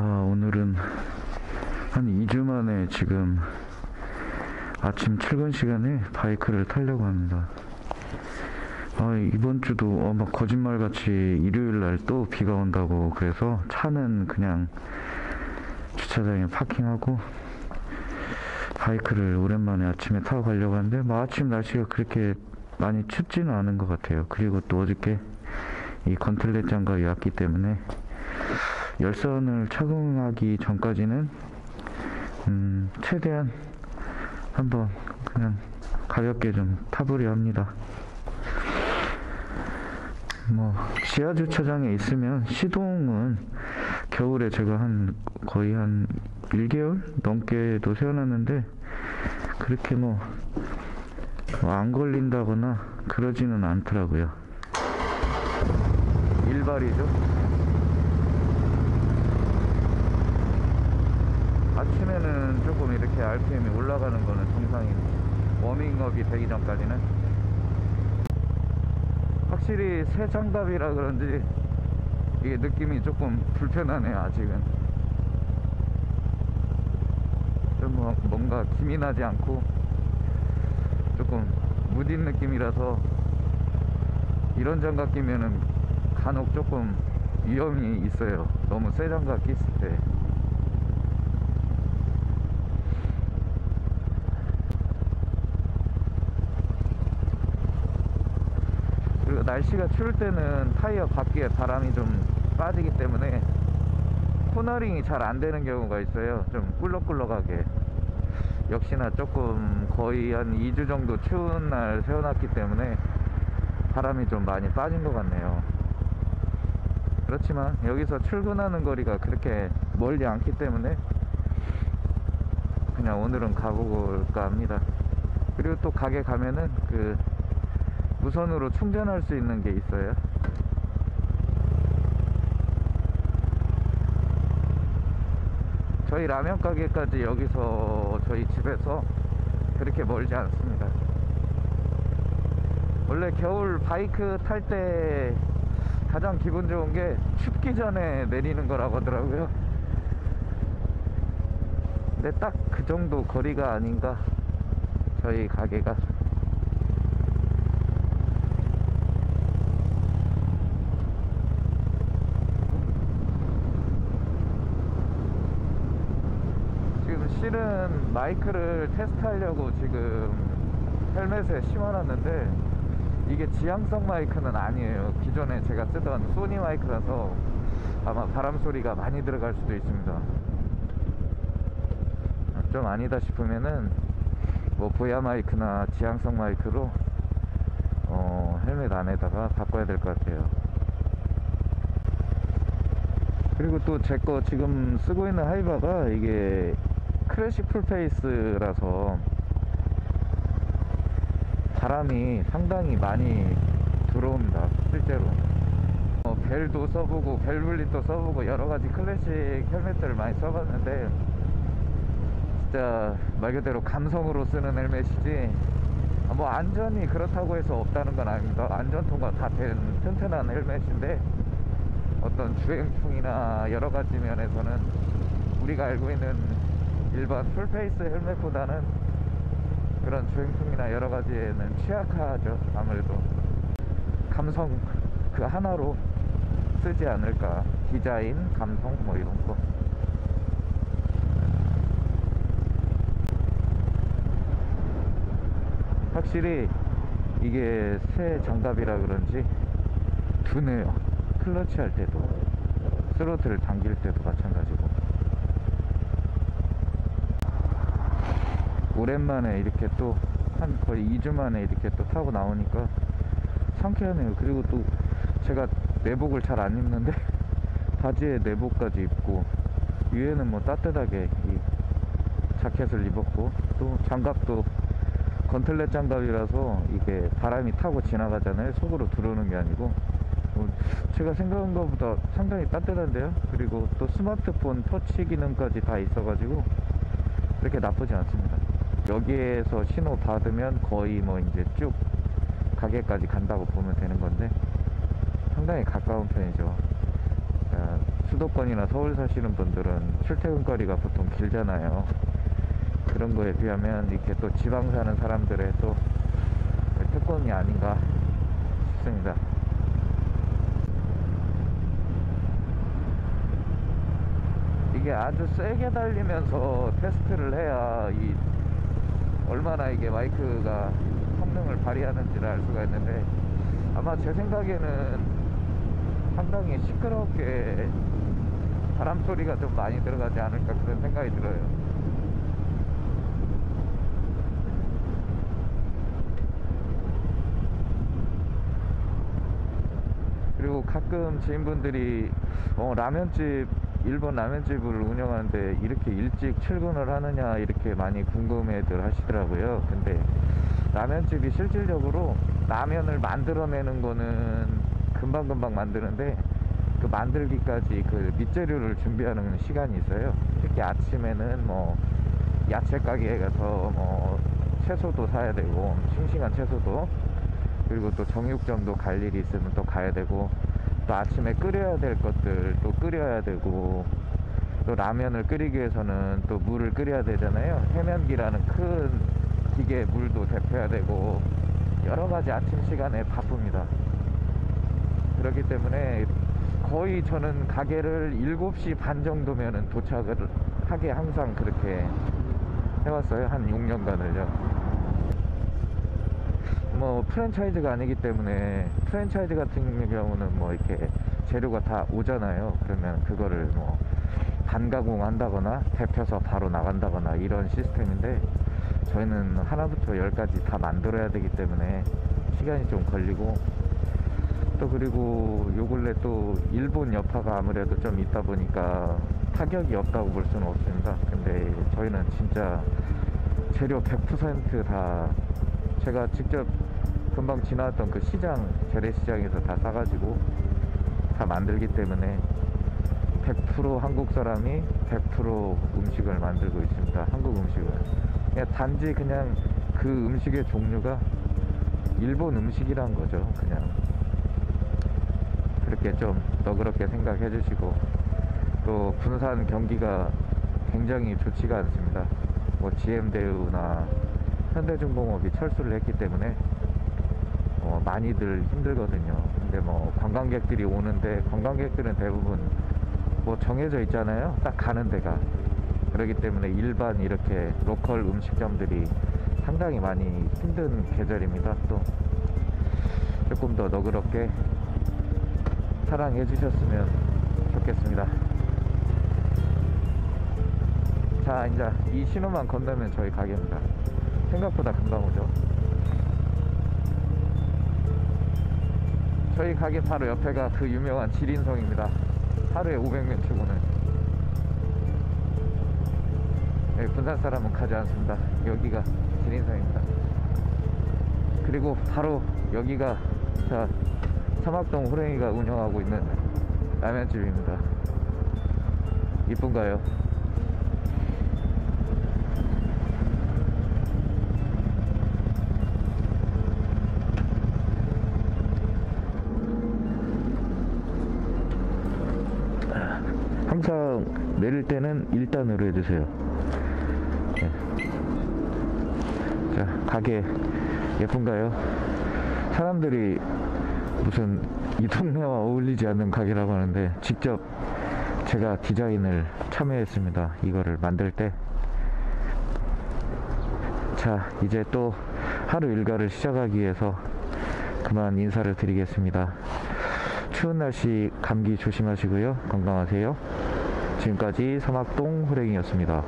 아, 오늘은 한 2주 만에 지금 아침 출근 시간에 바이크를 타려고 합니다. 아, 이번 주도 어 막 거짓말 같이 일요일 날 또 비가 온다고 그래서 차는 그냥 주차장에 파킹하고 바이크를 오랜만에 아침에 타고 가려고 하는데 뭐 아침 날씨가 그렇게 많이 춥지는 않은 것 같아요. 그리고 또 어저께 이 건틀렛 장갑이 왔기 때문에 열선을 착용하기 전까지는 음, 최대한 한번 그냥 가볍게 좀 타보려 합니다. 뭐 지하 주차장에 있으면 시동은 겨울에 제가 한 거의 한 1개월 넘게도 세워놨는데 그렇게 뭐 안 걸린다거나 그러지는 않더라고요. 일발이죠. 아침에는 조금 이렇게 RPM이 올라가는 거는 정상이에요. 워밍업이 되기 전까지는. 확실히 새 장갑이라 그런지 이게 느낌이 조금 불편하네요, 아직은. 좀 뭐- 뭔가 김이 나지 않고 조금 무딘 느낌이라서 이런 장갑 끼면은 간혹 조금 위험이 있어요. 너무 새 장갑 꼈을 때. 그리고 날씨가 추울 때는 타이어 바퀴에 바람이 좀 빠지기 때문에 코너링이 잘 안 되는 경우가 있어요. 좀 꿀럭꿀럭하게. 역시나 조금 거의 한 2주 정도 추운 날 세워놨기 때문에 바람이 좀 많이 빠진 것 같네요. 그렇지만 여기서 출근하는 거리가 그렇게 멀지 않기 때문에 그냥 오늘은 가볼까 합니다. 그리고 또 가게 가면은 그 무선으로 충전할 수 있는 게 있어요. 저희 라면 가게까지 여기서 저희 집에서 그렇게 멀지 않습니다. 원래 겨울 바이크 탈 때 가장 기분 좋은 게 춥기 전에 내리는 거라고 하더라고요. 근데 딱 그 정도 거리가 아닌가 저희 가게가 지금 실은 마이크를 테스트하려고 지금 헬멧에 심어놨는데 이게 지향성 마이크는 아니에요. 기존에 제가 쓰던 소니 마이크라서 아마 바람 소리가 많이 들어갈 수도 있습니다. 좀 아니다 싶으면은 뭐 보야 마이크나 지향성 마이크로 어, 헬멧 안에다가 바꿔야 될 것 같아요. 그리고 또 제 거 지금 쓰고 있는 하이바가 이게 클래식 풀페이스라서 바람이 상당히 많이 들어옵니다. 실제로. 어, 벨도 써보고 벨블릿도 써보고 여러 가지 클래식 헬멧들을 많이 써봤는데 진짜 말 그대로 감성으로 쓰는 헬멧이지 아, 뭐 안전이 그렇다고 해서 없다는 건 아닙니다. 안전 통과 다 된 튼튼한 헬멧인데 어떤 주행풍이나 여러 가지 면에서는 우리가 알고 있는 일반 풀페이스 헬멧보다는 그런 주행풍이나 여러 가지에는 취약하죠. 아무래도 감성 그 하나로 쓰지 않을까. 디자인, 감성 뭐 이런 거. 확실히 이게 새 장갑이라 그런지 두네요. 클러치 할 때도 스로틀을 당길 때도 마찬가지고 오랜만에 이렇게 또 한 거의 2주 만에 이렇게 또 타고 나오니까 상쾌하네요. 그리고 또 제가 내복을 잘 안 입는데 바지에 내복까지 입고 위에는 뭐 따뜻하게 이 자켓을 입었고 또 장갑도 건틀렛 장갑이라서 이게 바람이 타고 지나가잖아요. 속으로 들어오는 게 아니고 어, 제가 생각한 것보다 상당히 따뜻한데요. 그리고 또 스마트폰 터치 기능까지 다 있어가지고 그렇게 나쁘지 않습니다. 여기에서 신호 받으면 거의 뭐 이제 쭉 가게까지 간다고 보면 되는 건데 상당히 가까운 편이죠. 자, 수- 수도권이나 서울 사시는 분들은 출퇴근거리가 보통 길잖아요. 그런 거에 비하면 이렇게 또 지방 사는 사람들의 또 특권이 아닌가 싶습니다. 이게 아주 세게 달리면서 테스트를 해야 이 얼마나 이게 마이크가 성능을 발휘하는지를 알 수가 있는데 아마 제 생각에는 상당히 시끄럽게 바람 소리가 좀 많이 들어가지 않을까 그런 생각이 들어요. 그리고 가끔 지인분들이 어, 라면집 일본 라면집을 운영하는데 이렇게 일찍 출근을 하느냐 이렇게 많이 궁금해들 하시더라고요. 근데 라면집이 실질적으로 라면을 만들어내는 거는 금방금방 만드는데 그 만들기까지 그 밑재료를 준비하는 시간이 있어요. 특히 아침에는 뭐 야채 가게에 가서 뭐 채소도 사야 되고 싱싱한 채소도 그리고 또 정육점도 갈 일이 있으면 또 가야 되고 또 아침에 끓여야 될 것들 또 끓여야 되고 또 라면을 끓이기 위해서는 또 물을 끓여야 되잖아요. 해면기라는 큰 기계에 물도 데펴야 되고 여러 가지 아침 시간에 바쁩니다. 그렇기 때문에 거의 저는 가게를 7시 반 정도면은 도착을 하게 항상 그렇게 해왔어요. 한 6년간을요. 뭐 프랜차이즈가 아니기 때문에 프랜차이즈 같은 경우는 뭐 이렇게 재료가 다 오잖아요. 그러면 그거를 뭐 반가공 한다거나 데펴서 바로 나간다거나 이런 시스템인데 저희는 하나부터 열까지 다 만들어야 되기 때문에 시간이 좀 걸리고 또 그리고 요 근래 또 일본 여파가 아무래도 좀 있다 보니까 타격이 없다고 볼 수는 없습니다. 근데 저희는 진짜 재료 100%다 제가 직접 금방 지나왔던 그 시장 재래시장에서 다 사가지고 다 만들기 때문에 100% 한국 사람이 100% 음식을 만들고 있습니다. 한국 음식을. 그냥 단지 그냥 그 음식의 종류가 일본 음식이란 거죠. 그냥 그렇게 좀 너그럽게 생각해 주시고 또 분산 경기가 굉장히 좋지가 않습니다. 뭐 GM대우나 현대중공업이 철수를 했기 때문에 어, 많이들 힘들거든요. 근데 뭐 관광객들이 오는데 관광객들은 대부분 뭐 정해져 있잖아요. 딱 가는 데가. 그렇기 때문에 일반 이렇게 로컬 음식점들이 상당히 많이 힘든 계절입니다. 또 조금 더 너그럽게 사랑해 주셨으면 좋겠습니다. 자, 이제 이 신호만 건너면 저희 가게입니다. 생각보다 금방 오죠. 저희 가게 바로 옆에가 그 유명한 지린성입니다. 하루에 500명 출근을. 네, 군산 사람은 가지 않습니다. 여기가 지린성입니다. 그리고 바로 여기가 자 사막동 호랭이가 운영하고 있는 라면집입니다. 이쁜가요? 항상 내릴 때는 1단으로 해주세요. 네. 자, 가게 예쁜가요? 사람들이 무슨 이 동네와 어울리지 않는 가게라고 하는데 직접 제가 디자인을 참여했습니다. 이거를 만들 때. 자, 이제 또 하루 일과를 시작하기 위해서 그만 인사를 드리겠습니다. 추운 날씨 감기 조심하시고요. 건강하세요. 지금까지 사막동 호랭이였습니다.